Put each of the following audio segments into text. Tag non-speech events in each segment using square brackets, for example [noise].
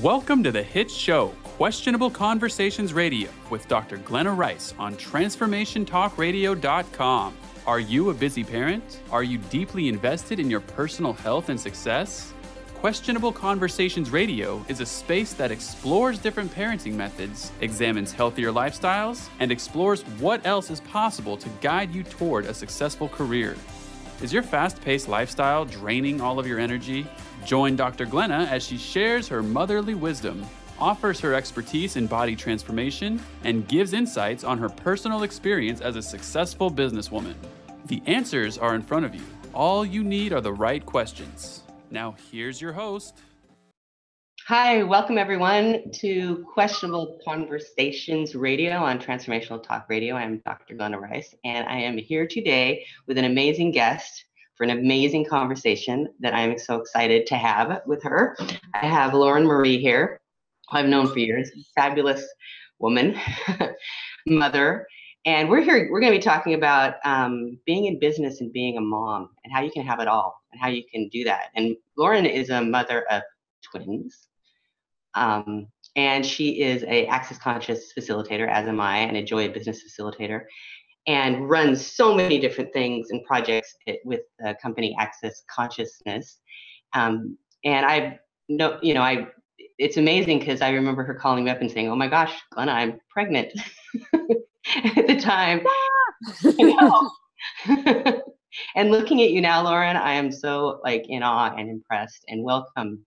Welcome to the hit show Questionable Conversations Radio with Dr. Glenna Rice on TransformationTalkRadio.com. Are you a busy parent? Are you deeply invested in your personal health and success? Questionable Conversations Radio is a space that explores different parenting methods, examines healthier lifestyles, and explores what else is possible to guide you toward a successful career. Is your fast paced lifestyle draining all of your energy? Join Dr. Glenna as she shares her motherly wisdom, offers her expertise in body transformation, and gives insights on her personal experience as a successful businesswoman. The answers are in front of you. All you need are the right questions. Now, here's your host. Hi, welcome everyone to Questionable Conversations Radio on Transformational Talk Radio. I'm Dr. Glenna Rice, and I am here today with an amazing guest for an amazing conversation that I'm so excited to have with her. I have Lauren Marie here, I've known for years, fabulous woman, [laughs] mother, and we're here, we're going to be talking about um, being in business and being a mom and how you can have it all and how you can do that. And Lauren is a mother of twins. Um, and she is a access conscious facilitator, as am I, and a joy business facilitator, and runs so many different things and projects with the company Access Consciousness. Um, and I know, you know, I it's amazing because I remember her calling me up and saying, "Oh my gosh, Glenna, I'm pregnant." [laughs] at the time. [laughs] [laughs] and looking at you now, Lauren, I am so like in awe and impressed and welcome.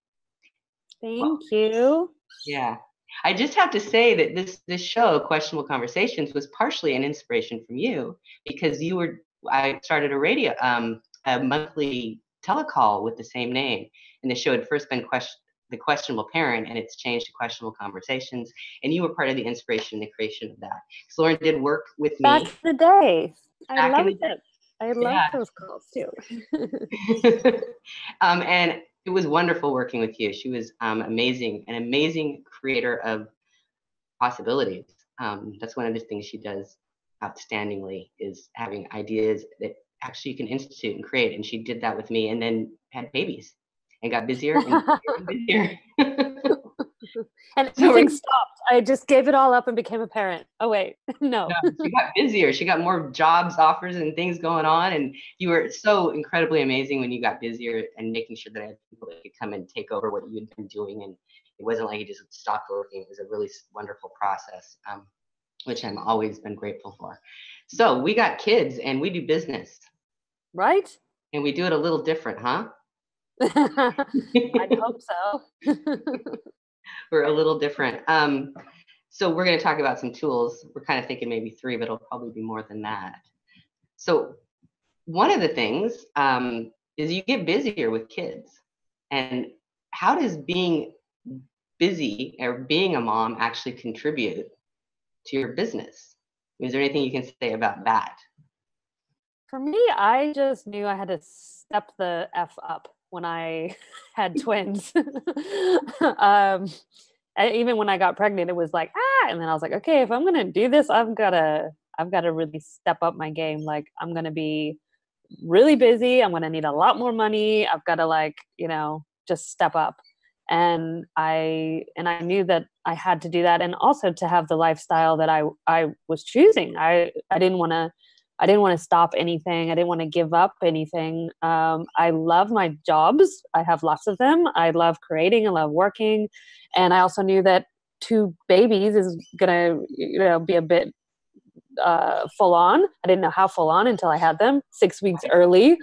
Thank you. Yeah. I just have to say that this this show, Questionable Conversations, was partially an inspiration from you because you were I started a radio um a monthly telecall with the same name. And the show had first been question the questionable parent and it's changed to questionable conversations and you were part of the inspiration the creation of that so lauren did work with me back the day i loved it i loved yeah. those calls too [laughs] [laughs] um, and it was wonderful working with you she was um, amazing an amazing creator of possibilities um, that's one of the things she does outstandingly is having ideas that actually you can institute and create and she did that with me and then had babies and got busier and busier. and [laughs] [laughs] everything stopped. I just gave it all up and became a parent. Oh wait, [laughs] no. no. She got busier. She got more jobs offers and things going on. And you were so incredibly amazing when you got busier and making sure that I had people that could come and take over what you had been doing. And it wasn't like you just stopped working. It was a really wonderful process, um, which I'm always been grateful for. So we got kids and we do business. Right. And we do it a little different, huh? [laughs] I hope so. [laughs] [laughs] we're a little different. Um, so we're going to talk about some tools. We're kind of thinking maybe three, but it'll probably be more than that. So one of the things um, is you get busier with kids. And how does being busy or being a mom actually contribute to your business? Is there anything you can say about that? For me, I just knew I had to step the F up when I [laughs] had twins. [laughs] um, even when I got pregnant, it was like ah, and then I was like, okay, if I'm gonna do this, I've gotta, I've gotta really step up my game. Like I'm gonna be really busy. I'm gonna need a lot more money. I've gotta like, you know, just step up. And I and I knew that I had to do that, and also to have the lifestyle that I I was choosing. I I didn't want to I didn't want to stop anything. I didn't want to give up anything. Um, I love my jobs. I have lots of them. I love creating. I love working, and I also knew that two babies is gonna, you know, be a bit uh, full on. I didn't know how full on until I had them six weeks early,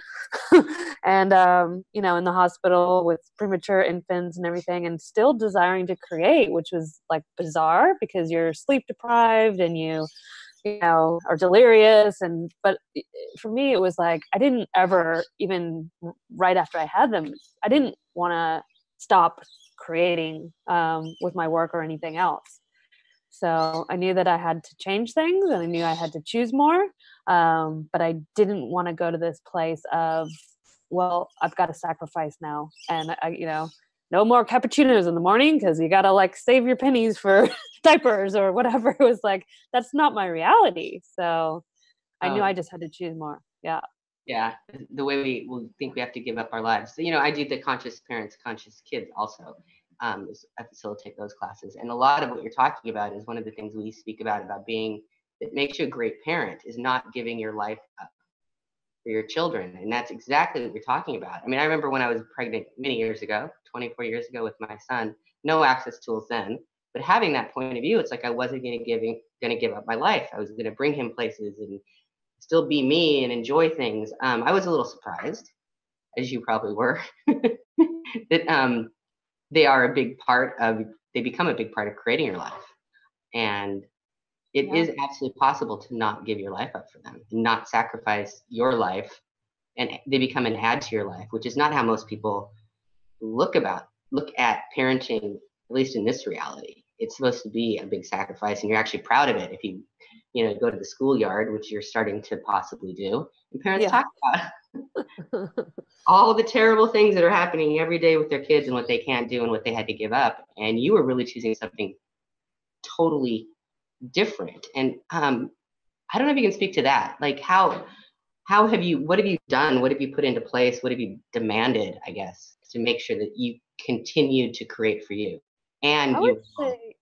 [laughs] and um, you know, in the hospital with premature infants and everything, and still desiring to create, which was like bizarre because you're sleep deprived and you you know are delirious. And but for me it was like i didn't ever even right after i had them i didn't want to stop creating um, with my work or anything else. So i knew that i had to change things and i knew i had to choose more um, but i didn't want to go to this place of well i've got to sacrifice now. And i you know no more cappuccinos in the morning because you gotta like save your pennies for [laughs] diapers or whatever. [laughs] It was like that's not my reality. So I um, knew I just had to choose more. Yeah. Yeah, the way we will think we have to give up our lives. So, you know, I do the conscious parents, conscious kids also. Um, I facilitate those classes, and a lot of what you're talking about is one of the things we speak about about being that makes you a great parent is not giving your life up for your children, and that's exactly what you're talking about. I mean, I remember when I was pregnant many years ago, 24 years ago, with my son, no access tools then, but having that point of view, it's like I wasn't going to give going to give up my life. I was going to bring him places and still be me and enjoy things. Um, I was a little surprised, as you probably were, [laughs] that um, they are a big part of. They become a big part of creating your life, and it yeah. is absolutely possible to not give your life up for them, not sacrifice your life, and they become an add to your life, which is not how most people look about look at parenting, at least in this reality. It's supposed to be a big sacrifice and you're actually proud of it if you you know go to the schoolyard which you're starting to possibly do and parents yeah. talk about [laughs] all the terrible things that are happening every day with their kids and what they can't do and what they had to give up and you were really choosing something totally different. And um, i don't know if you can speak to that. Like how how have you what have you done what have you put into place what have you demanded i guess to make sure that you continue to create for you and I would you say,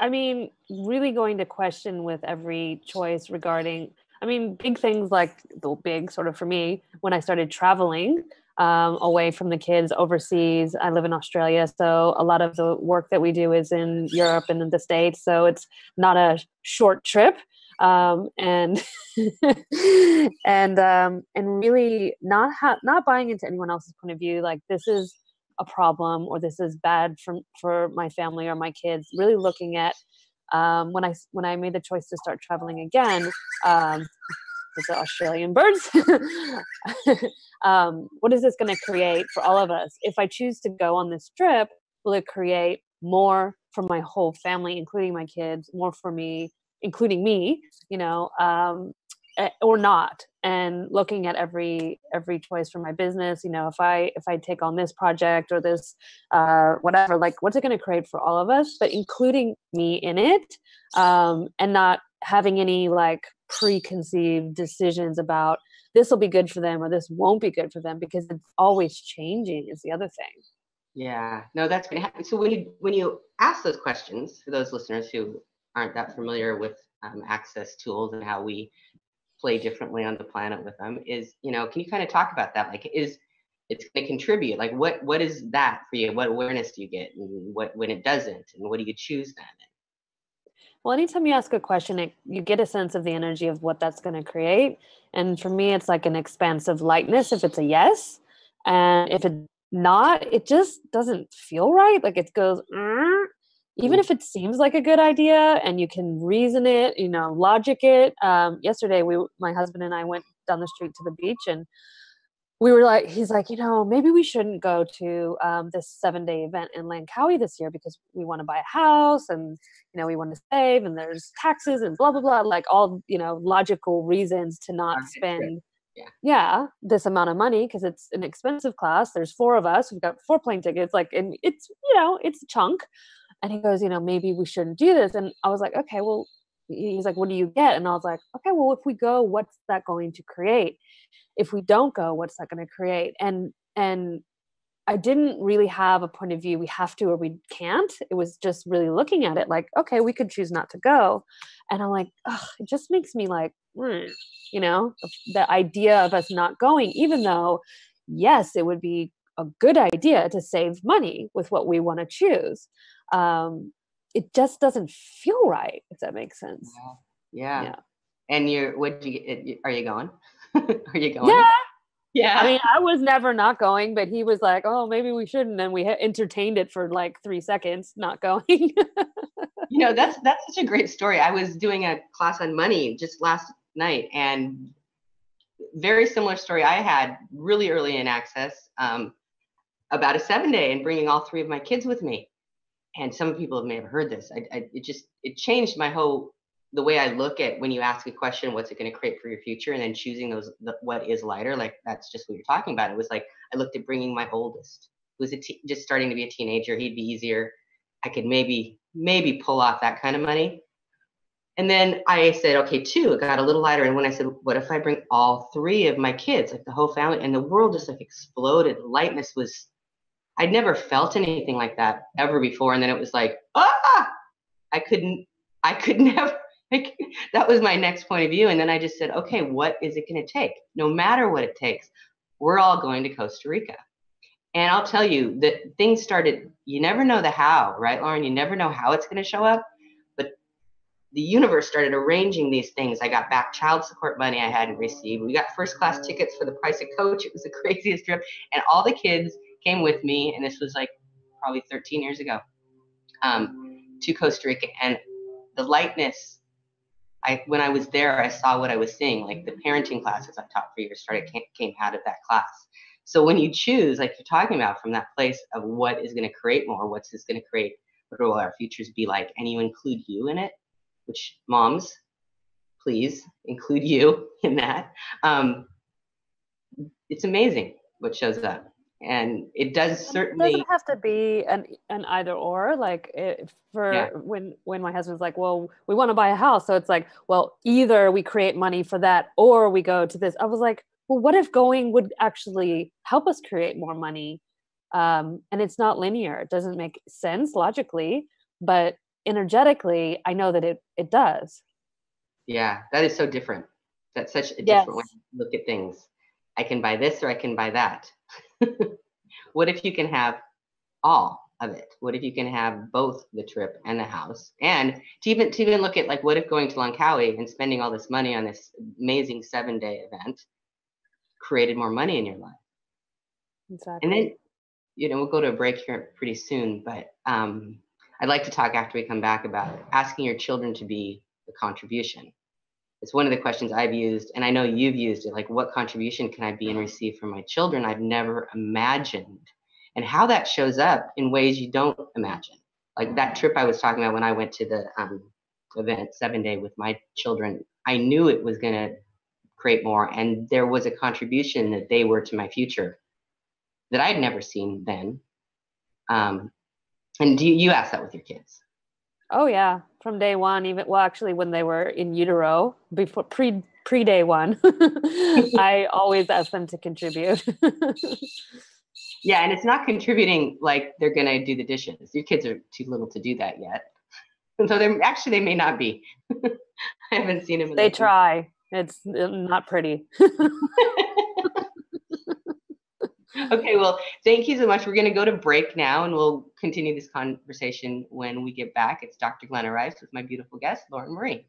I mean, really going to question with every choice regarding, I mean, big things like the big sort of for me when I started traveling um, away from the kids overseas. I live in Australia, so a lot of the work that we do is in Europe and in the States. So it's not a short trip. Um, and [laughs] and um, and really not ha- not buying into anyone else's point of view. Like this is a problem or this is bad for for my family or my kids really looking at um, when i when i made the choice to start traveling again um, the australian birds [laughs] um, what is this going to create for all of us if i choose to go on this trip will it create more for my whole family including my kids more for me including me you know um, Eh, or not and looking at every every choice for my business you know if i if i take on this project or this uh whatever like what's it going to create for all of us? But including me in it um and not having any like preconceived decisions about this will be good for them or this won't be good for them because it's always changing is the other thing. Yeah. No that's great. So when you when you ask those questions for those listeners who aren't that familiar with um, access tools and how we play differently on the planet with them is you know can you kind of talk about that? Like is it's going to contribute like what what is that for you? What awareness do you get and what when it doesn't? And what do you choose then? Well anytime you ask a question it, you get a sense of the energy of what that's going to create. And for me it's like an expansive lightness if it's a yes. And if it's not it just doesn't feel right. Like it goes even if it seems like a good idea and you can reason it you know logic it um, yesterday we my husband and i went down the street to the beach and we were like he's like you know maybe we shouldn't go to um, this seven day event in langkawi this year because we want to buy a house and you know we want to save and there's taxes and blah blah blah like all you know logical reasons to not spend yeah. yeah this amount of money because it's an expensive class. There's four of us. We've got four plane tickets like and it's you know it's a chunk and he goes, you know, maybe we shouldn't do this. And I was like, okay, well, he's like, what do you get? And I was like, okay, well, if we go, what's that going to create? If we don't go, what's that going to create? And, and I didn't really have a point of view, we have to or we can't. It was just really looking at it like, okay, we could choose not to go. And I'm like, it just makes me like, mm, you know, the idea of us not going, even though, yes, it would be a good idea to save money with what we want to choose um, it just doesn't feel right if that makes sense. Yeah, yeah. yeah. and you're what do you are you going? [laughs] Are you going? Yeah. Yeah. I mean i was never not going but he was like oh maybe we shouldn't and we entertained it for like three seconds not going. [laughs] You know that's that's such a great story. I was doing a class on money just last night and very similar story i had really early in access um, about a seven day and bringing all three of my kids with me and some people may have heard this. I, I, it just it changed my whole the way I look at when you ask a question, what's it going to create for your future, and then choosing those the, what is lighter. Like that's just what you're talking about. It was like I looked at bringing my oldest, who was just starting to be a teenager. He'd be easier. I could maybe maybe pull off that kind of money. And then I said, okay, two, it got a little lighter. And when I said, what if I bring all three of my kids, like the whole family, and the world just like exploded. Lightness was I'd never felt anything like that ever before. And then it was like, ah, I couldn't, I could [laughs] never, like, that was my next point of view. And then I just said, okay, what is it going to take? No matter what it takes, we're all going to Costa Rica. And I'll tell you that things started, you never know the how, right, Lauren? You never know how it's going to show up. But the universe started arranging these things. I got back child support money I hadn't received. We got first class tickets for the price of coach. It was the [laughs] craziest trip. And all the kids came with me, and this was like probably 13 years ago, um, to Costa Rica. And the lightness, I when I was there, I saw what I was seeing. Like the parenting classes I taught for years started came, came out of that class. So when you choose, like you're talking about, from that place of what is going to create more, what's this going to create, what will our futures be like, and you include you in it, which moms, please include you [laughs] in that. Um, it's amazing what shows up and it does certainly it doesn't have to be an an either or like it, for yeah. when when my husband's like well we want to buy a house. So it's like well either we create money for that or we go to this. I was like well what if going would actually help us create more money? Um, and it's not linear. It doesn't make sense logically but energetically i know that it it does. Yeah that is so different. That's such a different yes. way to look at things. I can buy this or i can buy that [laughs] what if you can have all of it? What if you can have both the trip and the house? And to even to even look at like what if going to Langkawi and spending all this money on this amazing seven day event created more money in your life? Exactly. And then, you know, we'll go to a break here pretty soon, but um, I'd like to talk after we come back about asking your children to be the contribution it's one of the questions I've used, and I know you've used it. Like, what contribution can I be and receive from my children? I've never imagined, and how that shows up in ways you don't imagine. Like that trip I was talking about when I went to the um, event, seven day with my children. I knew it was going to create more, and there was a contribution that they were to my future that I'd never seen then. Um, and do you, you ask that with your kids? Oh yeah, from day one. Even well, actually, when they were in utero, before pre pre day one, [laughs] I always ask them to contribute. [laughs] yeah, and it's not contributing like they're gonna do the dishes. Your kids are too little to do that yet. [laughs] And so they're actually they may not be. I haven't seen them. They try. It's uh, not pretty okay, well, thank you so much. We're going to go to break now and we'll continue this conversation when we get back. It's Dr. Glenna Rice with my beautiful guest, Lauren Marie.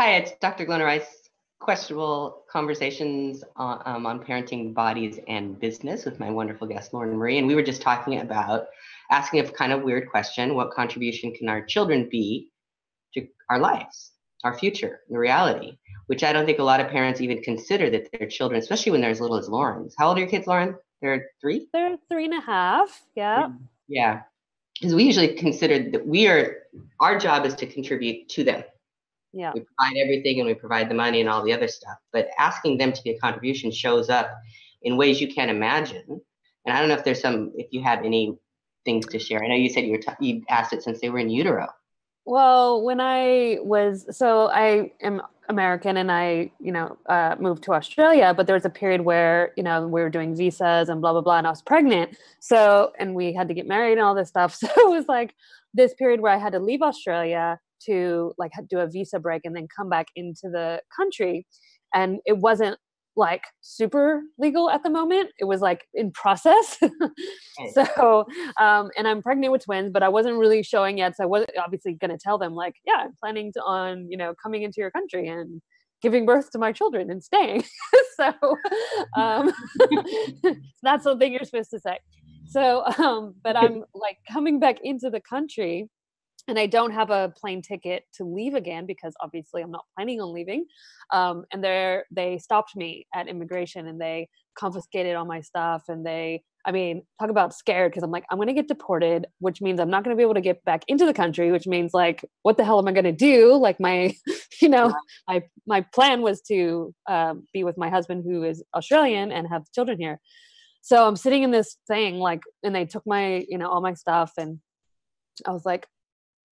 Hi, it's Dr. Glenna Rice. Questionable conversations on, um, on parenting, bodies, and business with my wonderful guest, Lauren Marie. And we were just talking about asking a kind of weird question what contribution can our children be to our lives, our future, the reality? Which I don't think a lot of parents even consider that their children, especially when they're as little as Lauren's. How old are your kids, Lauren? They're three? They're three and a half. Yeah. Yeah. Because we usually consider that we are, our job is to contribute to them yeah. We provide everything and we provide the money and all the other stuff. But asking them to be a contribution shows up in ways you can't imagine. And I don't know if there's some, if you have any things to share. I know you said you were t- you asked it since they were in utero. Well, when I was so I am American and I, you know, uh, moved to Australia, but there was a period where, you know, we were doing visas and blah blah blah, and I was pregnant. So and we had to get married and all this stuff. [laughs] So it was like this period where I had to leave Australia to like do a visa break and then come back into the country. And it wasn't like super legal at the moment. It was like in process. [laughs] So um and i'm pregnant with twins but i wasn't really showing yet. So i wasn't obviously going to tell them like yeah i'm planning to on you know coming into your country and giving birth to my children and staying. [laughs] So um [laughs] that's something you're supposed to say. So um but i'm like coming back into the country and I don't have a plane ticket to leave again because obviously I'm not planning on leaving. Um, and they they stopped me at immigration and they confiscated all my stuff and they I mean talk about scared because I'm like I'm going to get deported, which means I'm not going to be able to get back into the country, which means like what the hell am I going to do? Like my [laughs] you know my my plan was to um, be with my husband who is Australian and have children here. So I'm sitting in this thing like and they took my you know all my stuff and I was like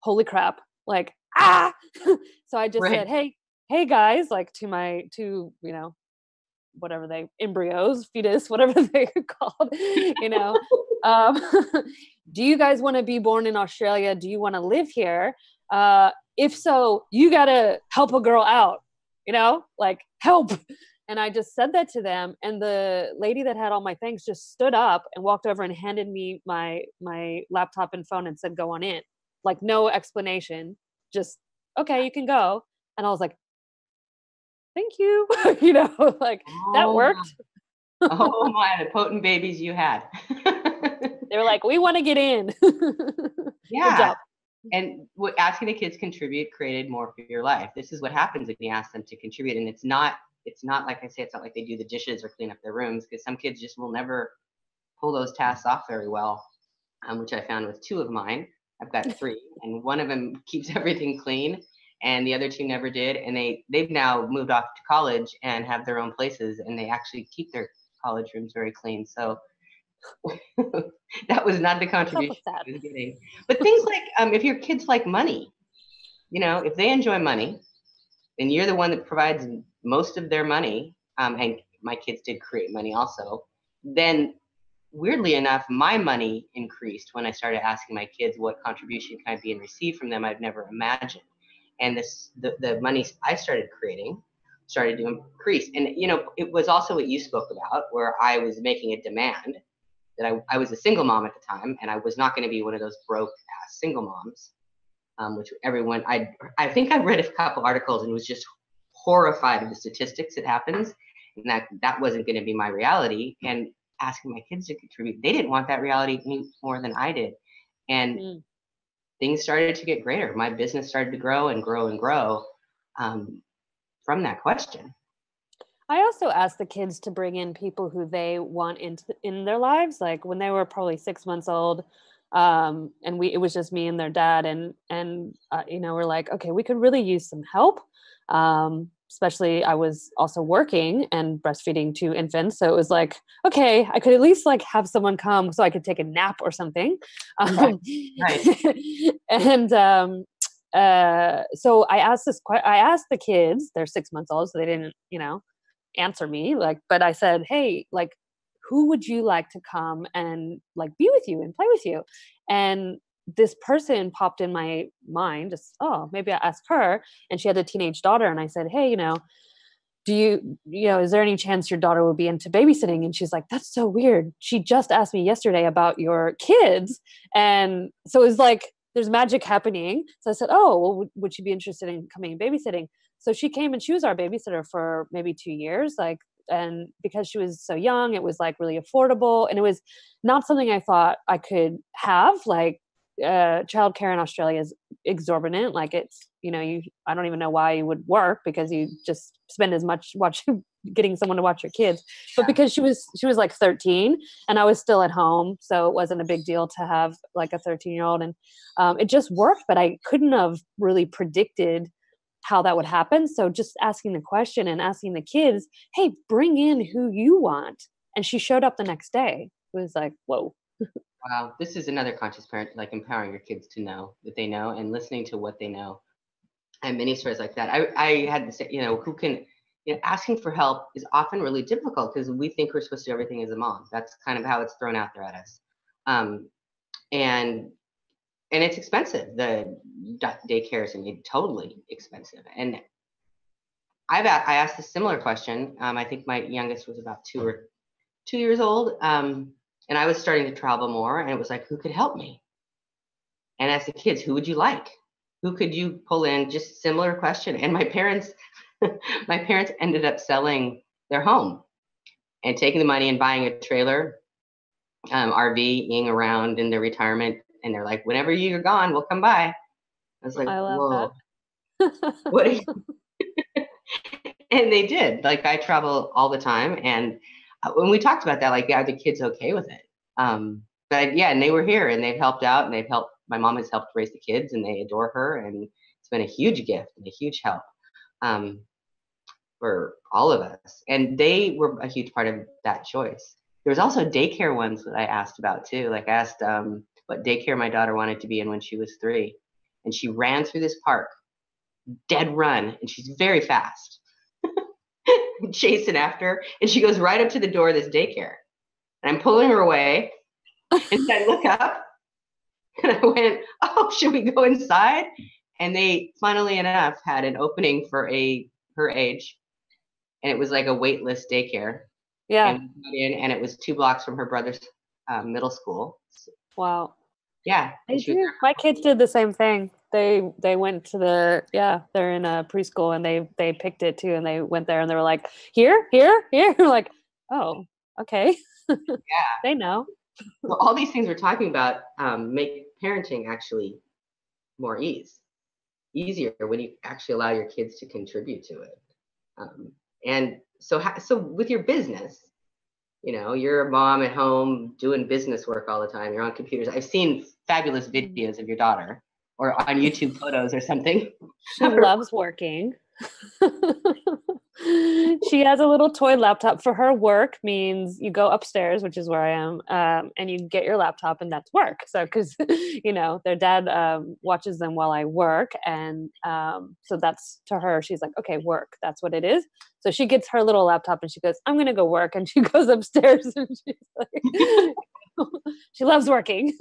holy crap like ah! [laughs] So i just right. said hey hey guys like to my to you know whatever they embryos fetus [laughs] whatever they're [laughs] called you know um, do you guys want to be born in australia? Do you want to live here? Uh, if so you gotta help a girl out you know like help. And i just said that to them and the lady that had all my things just stood up and walked over and handed me my my laptop and phone and said go on in like no explanation, just okay, you can go. And I was like, thank you. [laughs] you know, [laughs] like oh, that worked. oh my, the potent babies you had. [laughs] they were like, we want to get in. yeah. And what asking the kids contribute created more for your life. This is what happens if you ask them to contribute. And it's not, it's not like I say, it's not like they do the dishes or clean up their rooms because some kids just will never pull those tasks off very well, um, which I found with two of mine. I've got three, and one of them [laughs] keeps everything clean, and the other two never did. And they they've now moved off to college and have their own places, and they actually keep their college rooms very clean. So [laughs] that was not the contribution I was getting. But things like um, if your kids like money, you know, if they enjoy money, and you're the one that provides most of their money, um, and my kids did create money also, then weirdly enough, my money increased when I started asking my kids what contribution can I be and receive from them I've never imagined. And this the, the money I started creating started to increase. And you know, it was also what you spoke about, where I was making a demand that I, I was a single mom at the time and I was not going to be one of those broke ass single moms. Um, which everyone I I think I read a couple articles and was just horrified of the statistics that happens and that that wasn't going to be my reality and asking my kids to contribute. They didn't want that reality more than I did. And mm. things started to get greater. My business started to grow and grow and grow um, from that question. I also asked the kids to bring in people who they want into in their lives. Like when they were probably six months old, um, and we it was just me and their dad, and and uh, you know we're like, okay, we could really use some help. Um, especially I was also working and breastfeeding two infants. So it was like, okay, I could at least like have someone come so I could take a nap or something. Um, right. [laughs] and um, uh, so I asked this, I asked the kids, they're six months old, so they didn't, you know, answer me like, but I said, hey, like, who would you like to come and like be with you and play with you? And this person popped in my mind just oh maybe i ask her. And she had a teenage daughter and i said hey you know do you you know is there any chance your daughter would be into babysitting? And she's like that's so weird. She just asked me yesterday about your kids. And so it's like there's magic happening. So i said oh well would, would she be interested in coming and babysitting? So she came and she was our babysitter for maybe two years like and because she was so young it was like really affordable. And it was not something i thought i could have like uh, childcare in Australia is exorbitant. Like it's, you know, you I don't even know why you would work because you just spend as much watching [laughs] getting someone to watch your kids. But because she was she was like 13 and I was still at home, so it wasn't a big deal to have like a 13 year old, and um, it just worked. But I couldn't have really predicted how that would happen. So just asking the question and asking the kids, hey, bring in who you want. And she showed up the next day. It was like, whoa. [laughs] Wow, this is another conscious parent, like empowering your kids to know that they know and listening to what they know. And many stories like that. I, I had to say, you know, who can, you know, asking for help is often really difficult because we think we're supposed to do everything as a mom. That's kind of how it's thrown out there at us. Um, and and it's expensive. The daycares are made totally expensive. And I've I asked a similar question. Um, I think my youngest was about two or two years old, um, and I was starting to travel more. And it was like, who could help me? And as the kids, who would you like? Who could you pull in? Just similar question. And my parents, [laughs] my parents ended up selling their home and taking the money and buying a trailer, um, RV, around in their retirement. And they're like, whenever you're gone, we'll come by. I was like, I whoa, what? [laughs] [laughs] And they did. Like I travel all the time, and when we talked about that, like, are the kids okay with it? Um, but yeah, and they were here, and they've helped out, and they've helped. My mom has helped raise the kids, and they adore her, and it's been a huge gift and a huge help um, for all of us. And they were a huge part of that choice. There was also daycare ones that I asked about too. Like I asked um, what daycare my daughter wanted to be in when she was three, and she ran through this park, dead run, and she's very fast chasing after and she goes right up to the door of this daycare. And I'm pulling her away, and I look up, [laughs] and I went, "Oh, should we go inside?" And they, funnily enough, had an opening for a her age, and it was like a waitlist daycare. yeah. And in, and it was two blocks from her brother's um, middle school. Wow. Yeah, They and she was do. My kids did the same thing. They they went to the yeah, they're in a preschool and they they picked it too and they went there and they were like, here, here, here. [laughs] like, oh, okay. [laughs] Yeah. they know. well, all these things we're talking about um, make parenting actually more ease, easier when you actually allow your kids to contribute to it. Um, and so, ha- so with your business, you know, you're a mom at home doing business work all the time. You're on computers. I've seen fabulous mm-hmm. videos of your daughter, or on YouTube photos or something. She [laughs] loves working. [laughs] she has a little toy laptop. For her work means you go upstairs which is where i am um, and you get your laptop and that's work. So because [laughs] you know their dad um, watches them while i work and um, so that's to her she's like okay work. That's what it is. So she gets her little laptop and she goes i'm gonna go work and she [laughs] goes upstairs and she's like [laughs] she loves working.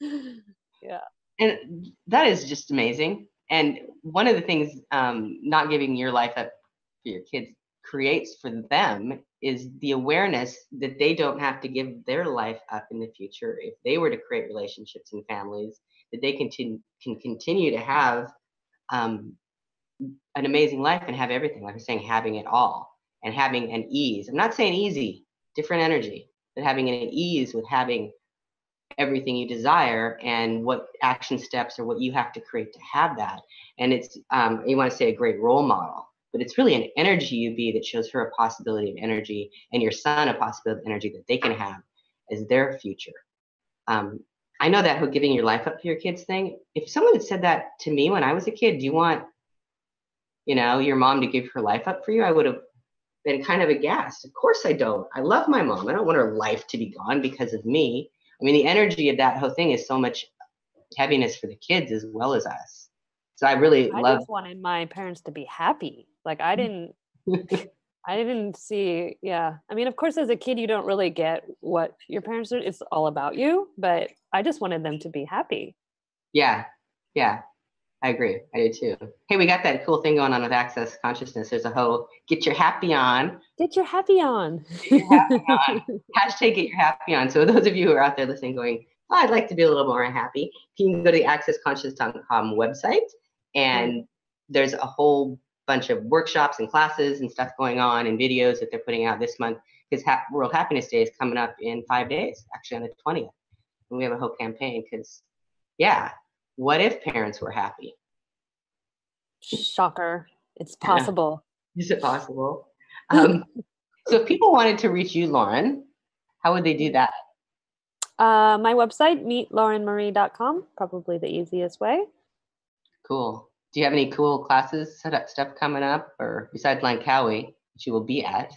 Yeah. and that is just amazing. And one of the things um, not giving your life up for your kids creates for them is the awareness that they don't have to give their life up in the future if they were to create relationships and families that they continue can continue to have um, an amazing life and have everything. Like i'm saying having it all and having an ease. I'm not saying easy different energy but having an ease with having everything you desire and what action steps or what you have to create to have that. And it's, um, you want to say a great role model, but it's really an energy you be that shows her a possibility of energy and your son a possibility of energy that they can have as their future. Um, I know that whole giving your life up for your kids thing. If someone had said that to me when I was a kid, do you want, you know, your mom to give her life up for you? I would have been kind of aghast. Of course I don't. I love my mom. I don't want her life to be gone because of me. I mean, the energy of that whole thing is so much heaviness for the kids as well as us. So I really I love. just wanted my parents to be happy. Like I didn't [laughs] I didn't see yeah. I mean, of course as a kid you don't really get what your parents are it's all about you, but I just wanted them to be happy. yeah, yeah, I agree. I do too. Hey, we got that cool thing going on with Access Consciousness. There's a whole get your happy on, Get your happy on. get your happy on, [laughs] hashtag get your happy on. So those of you who are out there listening, going, oh, I'd like to be a little more happy, you can go to the accessconscious.com website, and there's a whole bunch of workshops and classes and stuff going on and videos that they're putting out this month because ha- World Happiness Day is coming up in five days, actually on the 20th. And we have a whole campaign because, yeah, what if parents were happy? Shocker. It's Yeah. possible. Is it possible? Um, so if people wanted to reach you, Lauren, how would they do that? Uh, my website, meetlaurenmarie.com, probably the easiest way. Cool. Do you have any cool classes, set up stuff coming up, or besides Langkawi, which you will be at?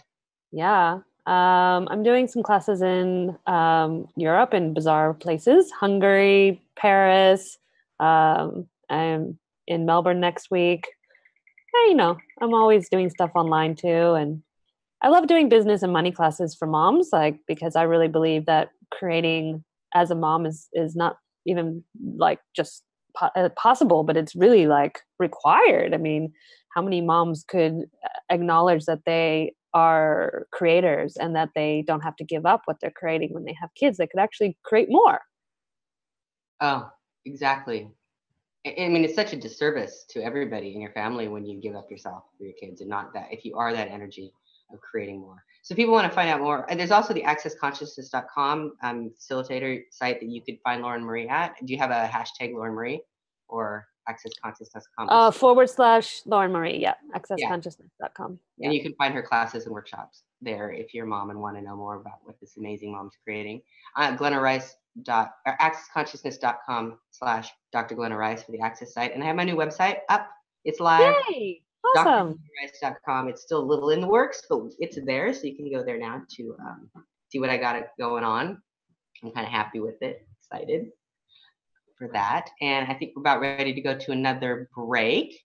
Yeah. Um, I'm doing some classes in um, Europe in bizarre places Hungary, Paris. Um, I'm in Melbourne next week. Eh, you know, I'm always doing stuff online too. And I love doing business and money classes for moms, like, because I really believe that creating as a mom is, is not even like just po- uh, possible, but it's really like required. I mean, how many moms could uh, acknowledge that they are creators and that they don't have to give up what they're creating when they have kids? They could actually create more. Oh, exactly. I mean, it's such a disservice to everybody in your family when you give up yourself for your kids and not that if you are that energy of creating more. So people want to find out more, and there's also the accessconsciousness.com um, facilitator site that you could find Lauren Marie at. Do you have a hashtag Lauren Marie or accessconsciousness.com? Uh, forward slash Lauren Marie. Yeah. Accessconsciousness.com. Yeah. And you can find her classes and workshops there if you're a mom and want to know more about what this amazing mom's creating. Uh, Glenna Rice dot or accessconsciousness.com slash Dr. Glenna Rice for the access site. And I have my new website up. It's live. Yay! Awesome. It's still a little in the works, but it's there. So you can go there now to um, see what I got going on. I'm kind of happy with it, excited for that. And I think we're about ready to go to another break.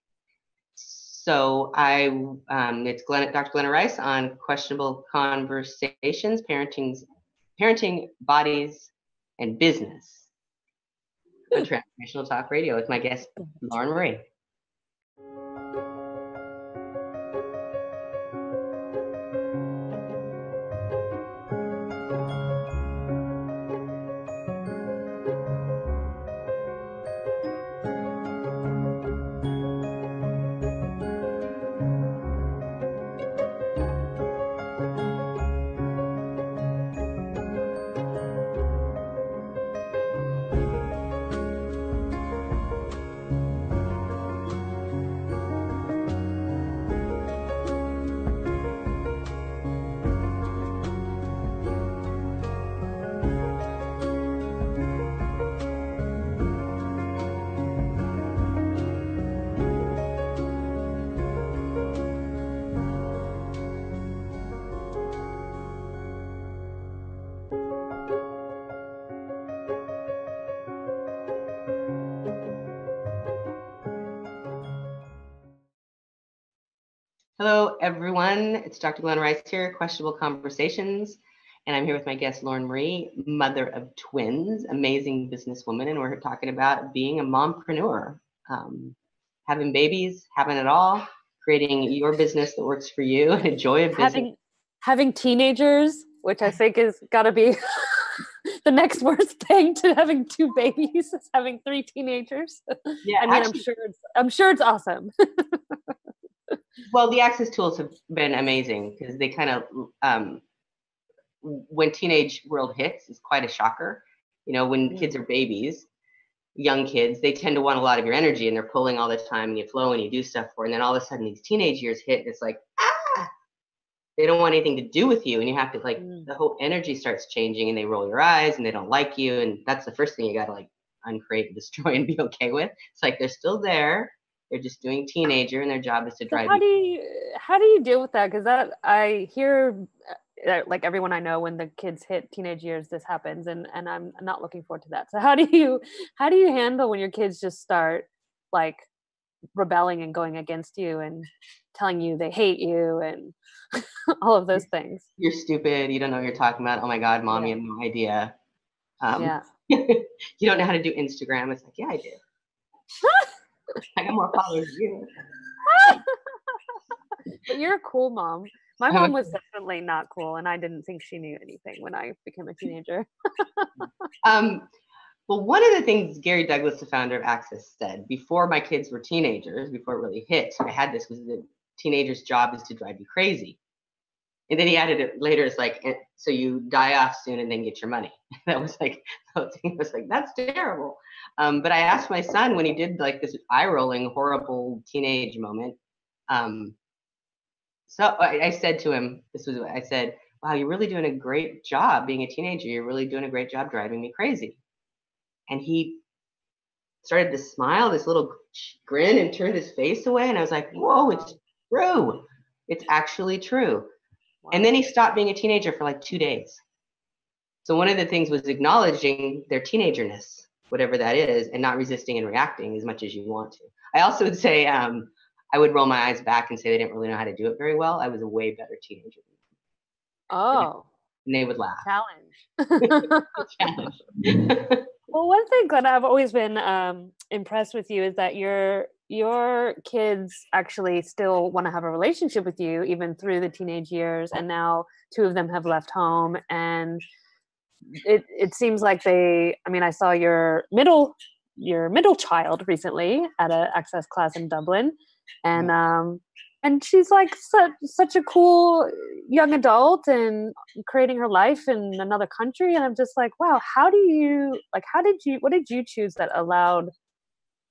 So I, um, it's Glenn, Dr. Glenna Rice on questionable conversations, parenting, parenting, bodies, and business. On Transformational Talk Radio with my guest Lauren Marie. Hello, everyone. It's Dr. Glenn Rice here, Questionable Conversations. And I'm here with my guest, Lauren Marie, mother of twins, amazing businesswoman. And we're talking about being a mompreneur, um, having babies, having it all, creating your business that works for you, [laughs] and enjoy a business. Having, having teenagers, which I think is got to be [laughs] the next worst thing to having two babies is having three teenagers. Yeah, [laughs] I mean, actually- I'm sure it's I'm sure it's awesome. Well, the access tools have been amazing because they kind of, um, when teenage world hits, is quite a shocker. You know, when Mm. kids are babies, young kids, they tend to want a lot of your energy and they're pulling all the time and you flow and you do stuff for. And then all of a sudden, these teenage years hit, and it's like, ah, they don't want anything to do with you. And you have to, like, Mm. the whole energy starts changing and they roll your eyes and they don't like you. And that's the first thing you got to, like, uncreate and [laughs] destroy and be okay with. It's like they're still there. They're just doing teenager and their job is to So drive how you do you how do you deal with that? Because that I hear uh, like everyone I know when the kids hit teenage years, this happens, and and I'm not looking forward to that. So how do you how do you handle when your kids just start like rebelling and going against you and telling you they hate you and [laughs] all of those things? you're stupid. You don't know what you're talking about. Oh my God, mom, Yeah. you have no idea. Um, yeah. [laughs] you don't know how to do Instagram. It's like, yeah, I do. [laughs] [laughs] I got more followers than you. [laughs] But you're a cool mom. My mom was definitely not cool, and I didn't think she knew anything when I became a teenager. [laughs] Um, well, one of the things Gary Douglas, the founder of Access, said before my kids were teenagers, before it really hit, I had this was the teenager's job is to drive you crazy. And then he added it later. It's like, so you die off soon and then get your money. [laughs] That was like, [laughs] I was like, that's terrible. Um, but I asked my son when he did like this eye rolling, horrible teenage moment. Um, so I, I said to him, this was I said, wow, you're really doing a great job being a teenager. You're really doing a great job driving me crazy. And he started to smile, this little grin, and turned his face away. And I was like, whoa, it's true. It's actually true. And then he stopped being a teenager for like two days. So one of the things was acknowledging their teenagerness, whatever that is, and not resisting and reacting as much as you want to. I also would say um, I would roll my eyes back and say they didn't really know how to do it very well. I was a way better teenager. Oh, And they would laugh. challenge. [laughs] [laughs] Challenge. [laughs] well, one thing that I've always been um, impressed with you is that your your kids actually still want to have a relationship with you even through the teenage years, and now two of them have left home, and it it seems like they. I mean, I saw your middle your middle child recently at an access class in Dublin, and um, and she's like such such a cool young adult and creating her life in another country and i'm just like wow how do you like how did you what did you choose that allowed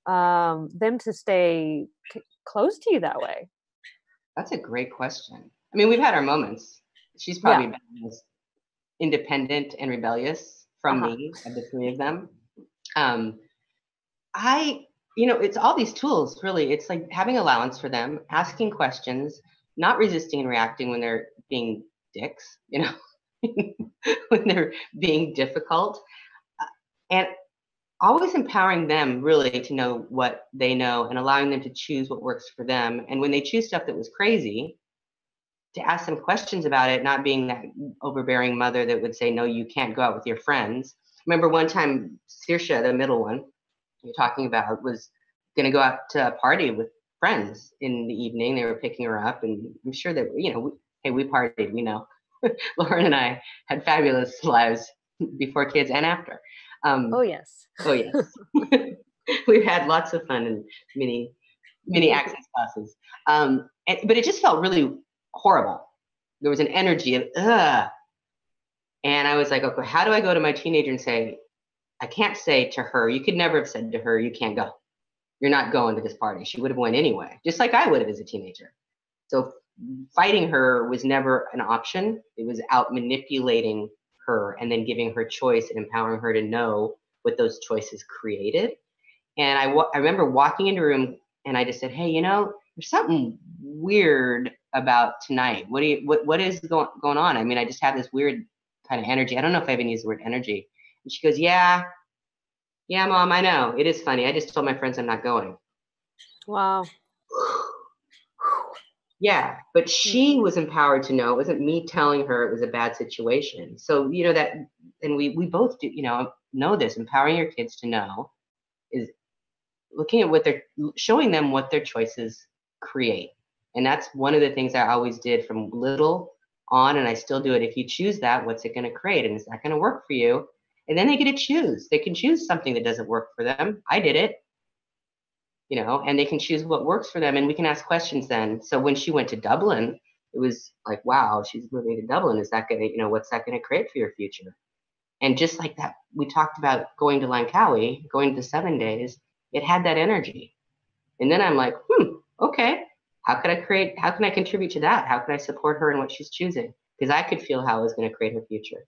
um them to stay c- close to you that way that's a great question i mean we've had our moments she's probably yeah. been most independent and rebellious from uh-huh. me of the three of them um i you know, it's all these tools, really. It's like having allowance for them, asking questions, not resisting and reacting when they're being dicks, you know, [laughs] when they're being difficult, uh, and always empowering them really to know what they know and allowing them to choose what works for them. And when they choose stuff that was crazy, to ask them questions about it, not being that overbearing mother that would say, no, you can't go out with your friends. Remember one time, Saoirse, the middle one, you're talking about was going to go out to a party with friends in the evening. They were picking her up, and I'm sure that you know, we, hey, we partied. We know. [laughs] Lauren and I had fabulous lives before kids and after. Um, oh yes. oh yes. [laughs] [laughs] We've had lots of fun in many many access classes, um, and, but it just felt really horrible. There was an energy of ugh, and I was like, okay, how do I go to my teenager and say, I can't say to her, you could never have said to her, you can't go. You're not going to this party. She would have went anyway, just like I would have as a teenager. So fighting her was never an option. It was out manipulating her and then giving her choice and empowering her to know what those choices created. And I, I remember walking into a room and I just said, Hey, you know, there's something weird about tonight. What do you, what, what is going, going on? I mean, I just have this weird kind of energy. I don't know if I even use the word energy. And she goes, Yeah, yeah, mom, I know. It is funny. I just told my friends I'm not going. Wow. [sighs] [sighs] [sighs] yeah, but she mm-hmm. was empowered to know. It wasn't me telling her it was a bad situation. So, you know, that, and we, we both do, you know, know this. Empowering your kids to know is looking at what they're, showing them what their choices create. And that's one of the things I always did from little on, and I still do it. If you choose that, what's it going to create? And is that going to work for you? and then they get to choose they can choose something that doesn't work for them i did it you know and they can choose what works for them and we can ask questions then. So when she went to dublin it was like wow she's moving to dublin. Is that gonna you know what's that gonna create for your future? And just like that we talked about going to langkawi going to seven days it had that energy. And then i'm like hmm okay. How can i create how can i contribute to that? How can i support her in what she's choosing? Because i could feel how it was going to create her future.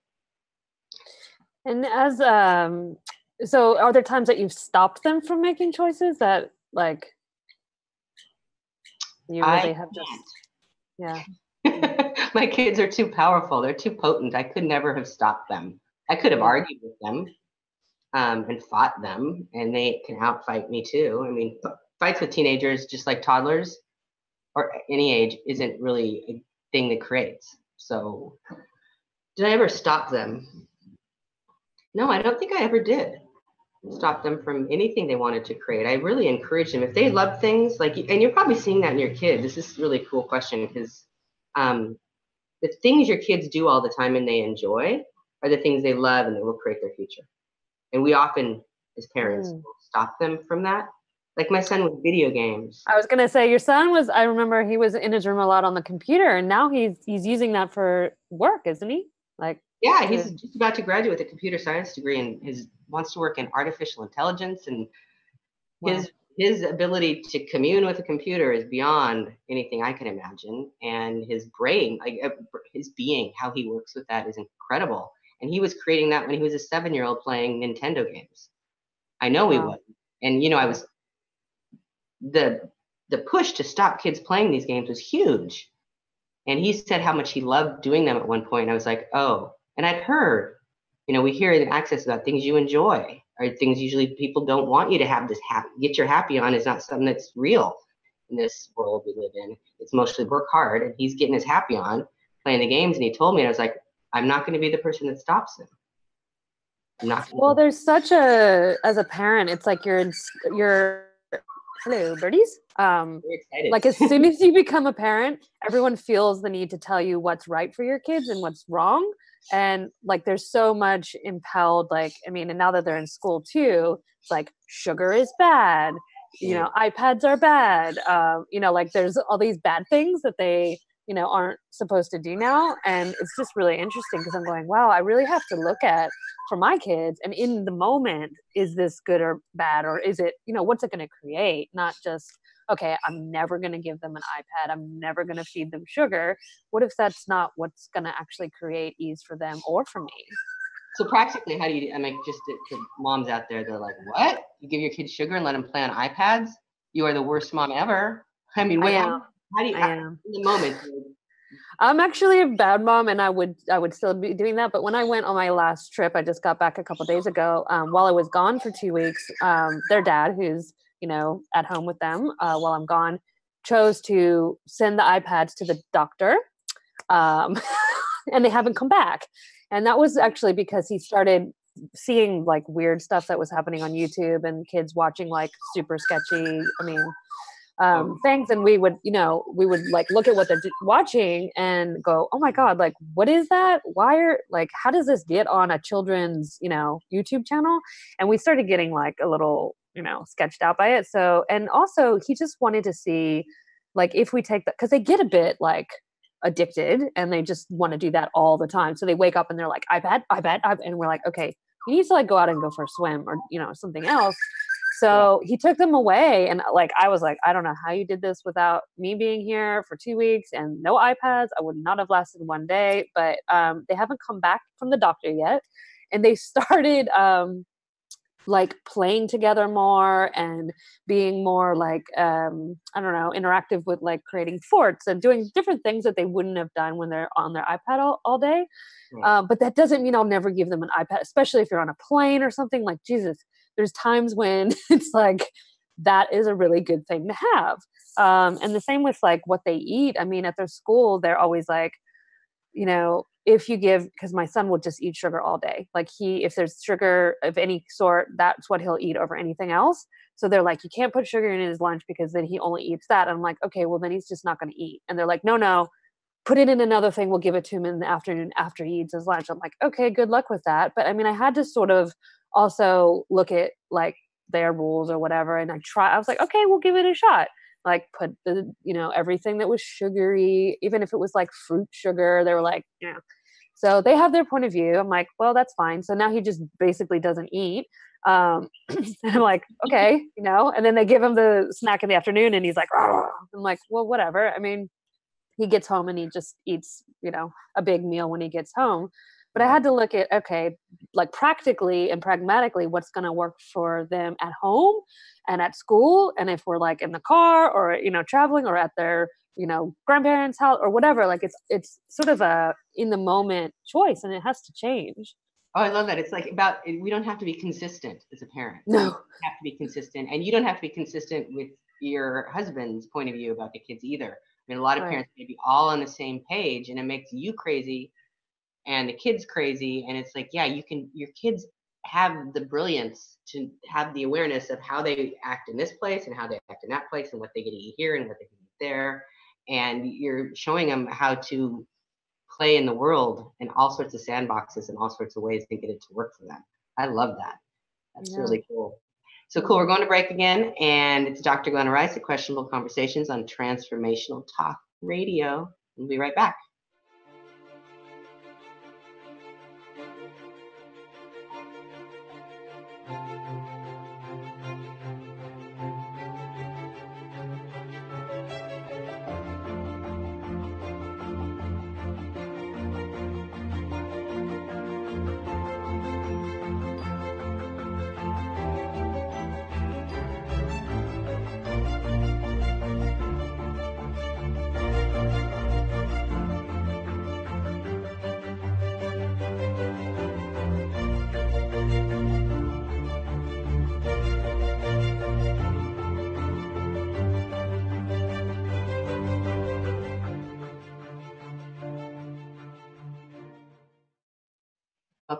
And as um, so are there times that you've stopped them from making choices that like you really I have just yeah. [laughs] My kids are too powerful. They're too potent. I could never have stopped them. I could have argued with them um, and fought them, and they can outfight me too. I mean, fights with teenagers, just like toddlers or any age, isn't really a thing that creates. So, did I ever stop them? No, I don't think I ever did stop them from anything they wanted to create. I really encourage them if they love things like, and you're probably seeing that in your kid. This is really cool question because um, the things your kids do all the time and they enjoy are the things they love and they will create their future. And we often, as parents, mm. stop them from that. Like my son with video games. I was gonna say your son was. I remember he was in his room a lot on the computer, and now he's he's using that for work, isn't he? Like yeah, he's just about to graduate with a computer science degree and his wants to work in artificial intelligence and wow. his his ability to commune with a computer is beyond anything I can imagine. And his brain, like uh, his being, how he works with that is incredible. And he was creating that when he was a seven year old playing Nintendo games. I know wow. he was. And, you know, I was, the, the push to stop kids playing these games was huge. And he said how much he loved doing them at one point. I was like, oh, and I'd heard, you know, we hear in access about things you enjoy or things usually people don't want you to have this happy, get your happy on is not something that's real in this world we live in. It's mostly work hard. And he's getting his happy on playing the games. And he told me, and I was like, I'm not going to be the person that stops him. not well there's such a as a parent it's like you're you're hello birdies um like as soon as you become a parent everyone feels the need to tell you what's right for your kids and what's wrong and like there's so much impelled like i mean and now that they're in school too it's like sugar is bad. You know ipads are bad. Um, you know like there's all these bad things that they you know aren't supposed to do now. And it's just really interesting because i'm going wow i really have to look at for my kids and in the moment is this good or bad? Or is it you know what's it going to create? Not just okay i'm never going to give them an ipad i'm never going to feed them sugar what if that's not what's going to actually create ease for them or for me so practically how do you i mean just to, moms out there they're like what you give your kids sugar and let them play on ipads you are the worst mom ever i mean what, I how do you I am. in the moment? I'm actually a bad mom, and I would I would still be doing that. But when I went on my last trip, I just got back a couple days ago. Um, while I was gone for two weeks, um, their dad, who's you know at home with them uh, while I'm gone, chose to send the iPads to the doctor, um, [laughs] and they haven't come back. And that was actually because he started seeing like weird stuff that was happening on YouTube and kids watching like super sketchy. I mean um, oh. things and we would you know we would like look at what they're watching and go oh my god like what is that why are like how does this get on a children's you know youtube channel and we started getting like a little you know sketched out by it so and also he just wanted to see like if we take that because they get a bit like addicted and they just want to do that all the time so they wake up and they're like i ipad ipad, ipad and we're like okay you need to like go out and go for a swim or you know something else so he took them away, and like I was like, I don't know how you did this without me being here for two weeks and no iPads. I would not have lasted one day. But um, they haven't come back from the doctor yet, and they [laughs] started um, like playing together more and being more like um, I don't know, interactive with like creating forts and doing different things that they wouldn't have done when they're on their iPad all, all day. Uh, but that doesn't mean I'll never give them an iPad, especially if you're on a plane or something. Like Jesus, there's times when [laughs] it's like that is a really good thing to have um, and the same with like what they eat i mean at their school they're always like you know if you give because my son will just eat sugar all day. Like he if there's sugar of any sort that's what he'll eat over anything else. So they're like you can't put sugar in his lunch because then he only eats that. And i'm like okay well then he's just not going to eat. And they're like no no put it in another thing. We'll give it to him in the afternoon after he eats his lunch. I'm like okay good luck with that. But i mean i had to sort of also look at like their rules or whatever and i try i was like okay we'll give it a shot like put the you know everything that was sugary even if it was like fruit sugar they were like yeah so they have their point of view. I'm like well that's fine. So now he just basically doesn't eat um [clears throat] and i'm like okay you know? And then they give him the snack in the afternoon and he's like Argh. i'm like well whatever. I mean he gets home and he just eats you know a big meal when he gets home but I had to look at, okay, like practically and pragmatically, what's going to work for them at home and at school. And if we're like in the car or, you know, traveling or at their, you know, grandparents' house or whatever, like it's, it's sort of a in the moment choice and it has to change. Oh, I love that. It's like about, eh, we don't have to be consistent as a parent. No. have to be consistent. And you don't have to be consistent with your husband's point of view about the kids either. I mean, a lot of right. parents may be all on the same page and it makes you crazy and the kids crazy and it's like yeah you can your kids have the brilliance to have the awareness of how they act in this place and how they act in that place and what they get to eat here and what they can eat there. And you're showing them how to play in the world in all sorts of sandboxes and all sorts of ways to get it to work for them. I love that. That's yeah. really cool. So cool we're going to break again and it's dr glenna rice at questionable conversations on transformational talk radio. We'll be right back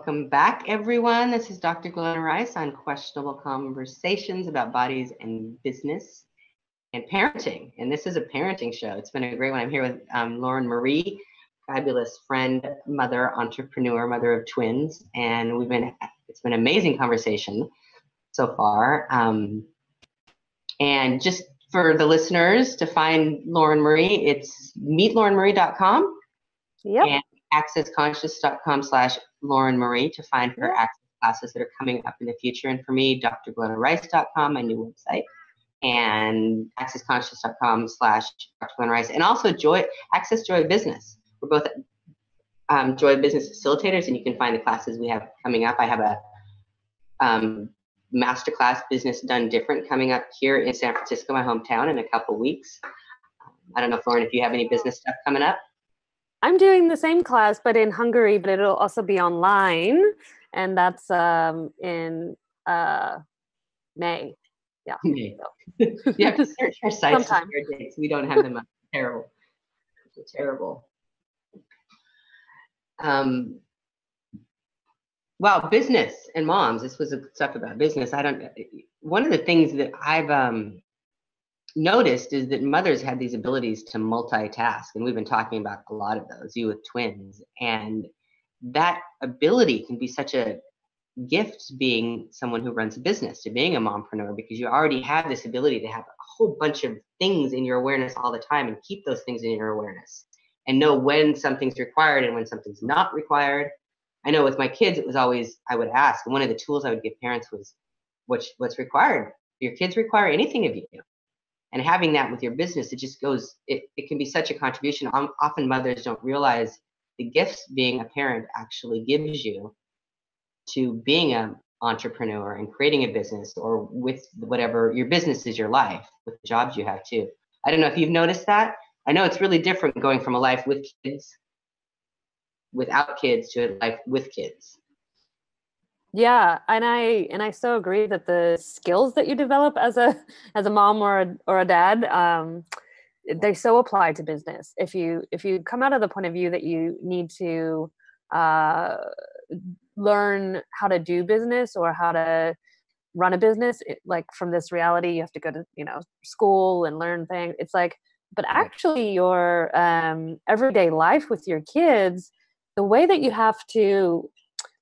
Welcome back, everyone. This is Dr. Glenna Rice on questionable conversations about bodies and business and parenting. And this is a parenting show. It's been a great one. I'm here with um, Lauren Marie, fabulous friend, mother, entrepreneur, mother of twins, and we've been it's been an amazing conversation so far. Um, and just for the listeners to find Lauren Marie, it's meetlaurenmarie.com. Yep. And accessconscious.com slash Lauren Marie to find her access classes that are coming up in the future. And for me, drglennarice.com, my new website, and accessconscious.com slash drglennarice. And also Joy Access Joy Business. We're both um, Joy Business facilitators, and you can find the classes we have coming up. I have a um, masterclass Business Done Different coming up here in San Francisco, my hometown, in a couple weeks. I don't know, Lauren, if you have any business stuff coming up. I'm doing the same class, but in Hungary, but it'll also be online, and that's um, in uh, May. Yeah. May. [laughs] you have to search our sites for dates. We don't have them up. terrible. terrible. Um, wow, business and moms. This was stuff about business. I don't. One of the things that I've um, noticed is that mothers have these abilities to multitask, and we've been talking about a lot of those. You with twins, and that ability can be such a gift being someone who runs a business to being a mompreneur because you already have this ability to have a whole bunch of things in your awareness all the time and keep those things in your awareness and know when something's required and when something's not required I know with my kids, it was always I would ask, one of the tools I would give parents was, "What's what's required? Your kids require anything of you." And having that with your business, it just goes. It it can be such a contribution. Um, often mothers don't realize the gifts being a parent actually gives you to being an entrepreneur and creating a business, or with whatever your business is your life, with the jobs you have too. I don't know if you've noticed that. I know it's really different going from a life with kids without kids to a life with kids yeah and i and i so agree that the skills that you develop as a [laughs] as a mom or a, or a dad um they so apply to business. If you if you come out of the point of view that you need to uh learn how to do business or how to run a business it, like from this reality you have to go to you know school and learn things it's like but actually your um everyday life with your kids the way that you have to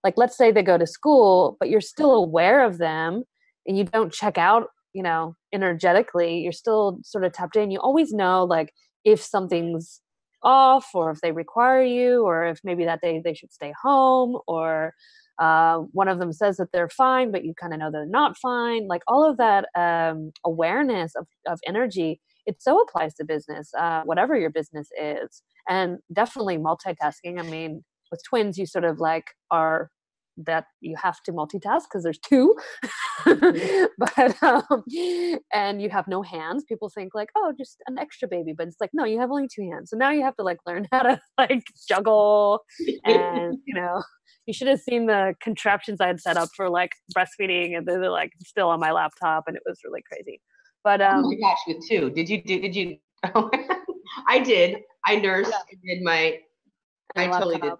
like let's say they go to school but you're still aware of them and you don't check out you know energetically you're still sort of tapped in you always know like if something's off or if they require you or if maybe that day they should stay home or uh, one of them says that they're fine but you kind of know they're not fine like all of that um, awareness of, of energy it so applies to business uh, whatever your business is and definitely multitasking. I mean, with twins, you sort of like are that you have to multitask because there's two [laughs] but um, and you have no hands people think like oh just an extra baby but it's like no you have only two hands so now you have to like learn [laughs] how to like juggle and [laughs] you know you should have seen the contraptions i had set up for like breastfeeding and they're like still on my laptop and it was really crazy but um oh my gosh with two did you did you I did. I nursed. Yeah. I did my. I totally did.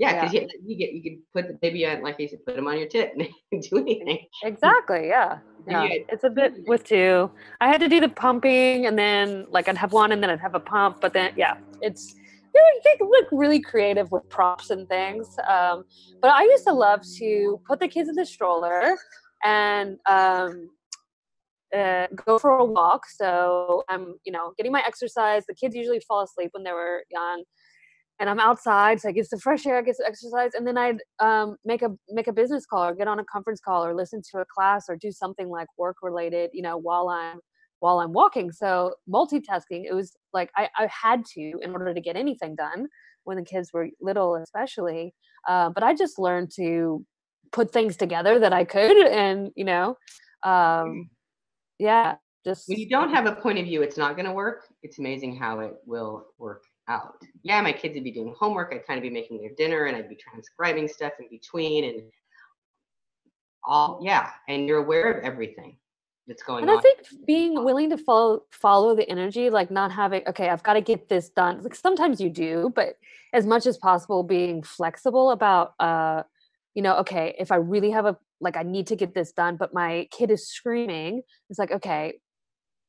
Yeah, because yeah. you, you, get you can put the baby on like you said, put them on your tit and [laughs] do anything. Exactly. Yeah. [laughs] Yeah. it's a bit [laughs] with two. I had to do the pumping, and then like I'd have one, and then I'd have a pump. But then yeah, it's you can look really creative with props and things. Um, but I used to love to put the kids in the stroller and um, uh, go for a walk. So I'm, you know, getting my exercise. The kids usually fall asleep when they were young, and I'm outside, so I get some fresh air, I get some exercise, and then I'd um, make a make a business call or get on a conference call or listen to a class or do something like work related, you know, while I'm while I'm walking. So multitasking, it was like I, I had to in order to get anything done when the kids were little, especially. Uh, but I just learned to put things together that I could, and you know. Um, yeah just when you don't have a point of view it's not going to work it's amazing how it will work out yeah my kids would be doing homework i'd kind of be making their dinner and i'd be transcribing stuff in between and all yeah and you're aware of everything that's going and on. I think being willing to follow follow the energy, like not having okay, I've got to get this done. Like sometimes you do, but as much as possible, being flexible about uh, you know, okay, if I really have a like I need to get this done, but my kid is screaming, it's like, okay,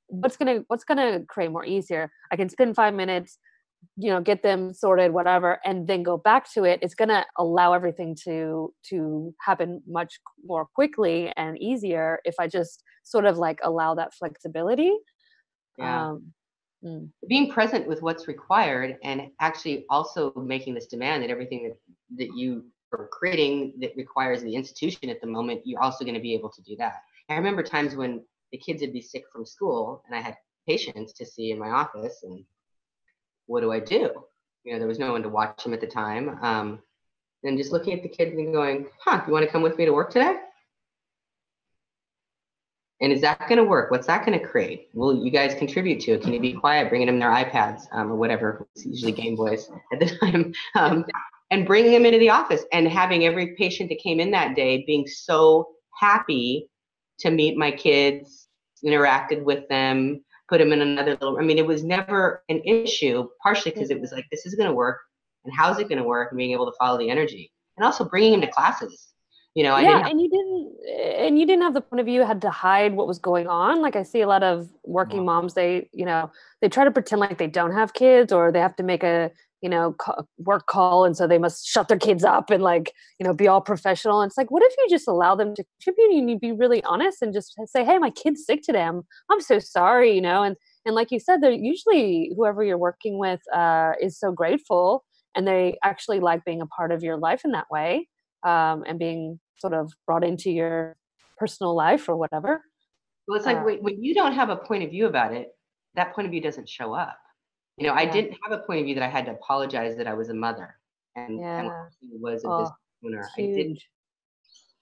what's gonna what's gonna create more easier? I can spend five minutes, you know, get them sorted, whatever, and then go back to it. It's gonna allow everything to to happen much more quickly and easier if I just sort of like allow that flexibility. Yeah. Um, mm. Being present with what's required and actually also making this demand that everything that, that you are creating that requires the institution at the moment, you're also going to be able to do that. I remember times when the kids would be sick from school and I had patients to see in my office and what do I do? You know, there was no one to watch him at the time. Um, and just looking at the kids and going, huh, you want to come with me to work today? And is that going to work? What's that going to create? Will you guys contribute to it? Can you be quiet, bringing them their iPads um, or whatever? It's usually Game Boys at the [laughs] time. Um, and bringing them into the office and having every patient that came in that day being so happy to meet my kids, interacted with them, put him in another little. I mean, it was never an issue, partially because it was like, this is going to work, and how's it going to work, and being able to follow the energy, and also bringing him to classes. You know, I yeah, and you didn't, and you didn't have the point of view had to hide what was going on. Like I see a lot of working moms, they, you know, they try to pretend like they don't have kids, or they have to make a you know work call and so they must shut their kids up and like you know be all professional. And it's like what if you just allow them to contribute and you be really honest and just say hey my kid's sick today. I'm, I'm so sorry you know? And and like you said they're usually whoever you're working with uh, is so grateful and they actually like being a part of your life in that way um, and being sort of brought into your personal life or whatever. Well it's like uh, when you don't have a point of view about it that point of view doesn't show up you know, I didn't have a point of view that I had to apologize that I was a mother and, yeah. and was a oh, business owner. I didn't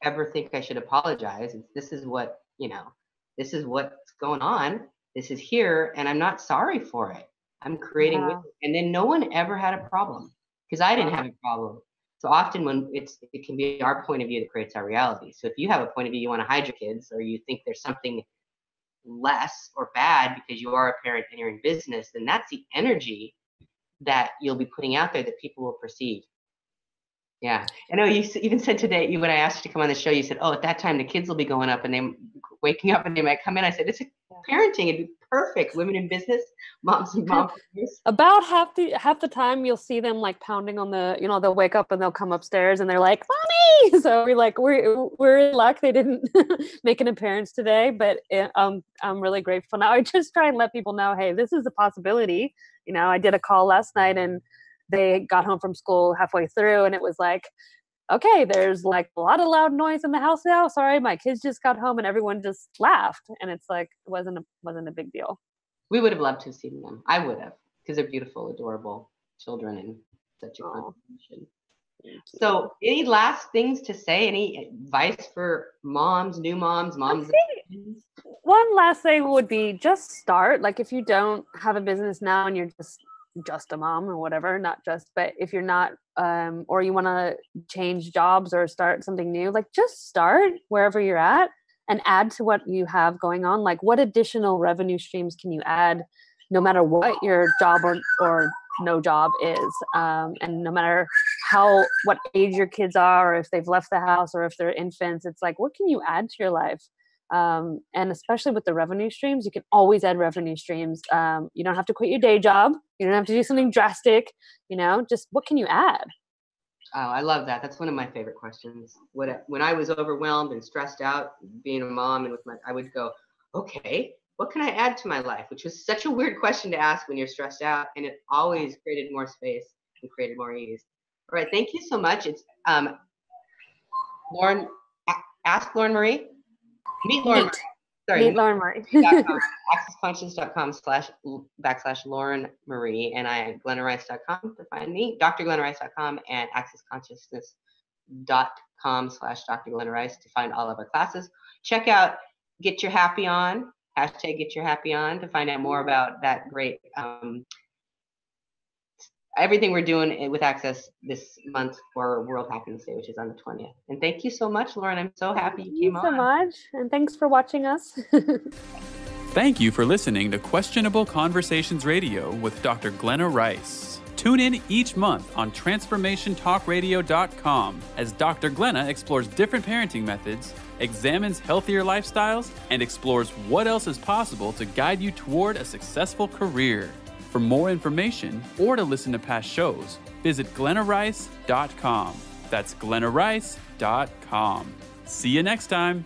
ever think I should apologize. This is what, you know, this is what's going on. This is here, and I'm not sorry for it. I'm creating yeah. with it. And then no one ever had a problem because I didn't have a problem. So often when it's it can be our point of view that creates our reality. So if you have a point of view you want to hide your kids or you think there's something less or bad because you are a parent and you're in business, then that's the energy that you'll be putting out there that people will perceive. Yeah, I know you even said today you when I asked you to come on the show, you said, "Oh, at that time the kids will be going up and they waking up and they might come in." I said, "It's a parenting; it'd be perfect. Women in business, [laughs] moms and moms." About half the half the time, you'll see them like pounding on the, you know, they'll wake up and they'll come upstairs and they're like, "Mommy!" [laughs] So we're like, we're we're in luck they didn't [laughs] make an appearance today, but it, um, I'm really grateful. Now I just try and let people know, hey, this is a possibility. You know, I did a call last night and they got home from school halfway through and it was like okay there's like a lot of loud noise in the house now sorry my kids just got home and everyone just laughed and it's like it wasn't a wasn't a big deal. We would have loved to have seen them. I would have because they're beautiful adorable children and such a contribution so any last things to say? Any advice for moms new moms moms one last thing would be just start like if you don't have a business now and you're just just a mom or whatever not just but if you're not um or you want to change jobs or start something new like just start wherever you're at and add to what you have going on. Like what additional revenue streams can you add no matter what your job or, or no job is um, and no matter how what age your kids are or if they've left the house or if they're infants it's like what can you add to your life um, and especially with the revenue streams you can always add revenue streams. Um, you don't have to quit your day job. You don't have to do something drastic you know just what can you add? Oh i love that. That's one of my favorite questions. What, when i was overwhelmed and stressed out being a mom and with my i would go okay what can i add to my life? Which was such a weird question to ask when you're stressed out and it always created more space and created more ease. All right thank you so much. It's um, lauren ask lauren marie Meet Lauren. Meet. Sorry, Meet Lauren Marie. [laughs] [laughs] accessconscious.com slash backslash Lauren Marie and I at glennarice.com to find me, drglennarice.com and accessconsciousness.com slash Dr. Rice to find all of our classes. Check out Get Your Happy On, hashtag Get Your Happy On to find out more about that great um, everything we're doing with Access this month for World Happiness Day, which is on the 20th. And thank you so much, Lauren. I'm so happy you came on. so much. And thanks for watching us. [laughs] thank you for listening to Questionable Conversations Radio with Dr. Glenna Rice. Tune in each month on TransformationTalkRadio.com as Dr. Glenna explores different parenting methods, examines healthier lifestyles, and explores what else is possible to guide you toward a successful career. For more information or to listen to past shows, visit glennarice.com. That's glennarice.com. See you next time.